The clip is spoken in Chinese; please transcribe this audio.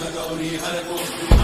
那个奥利还在公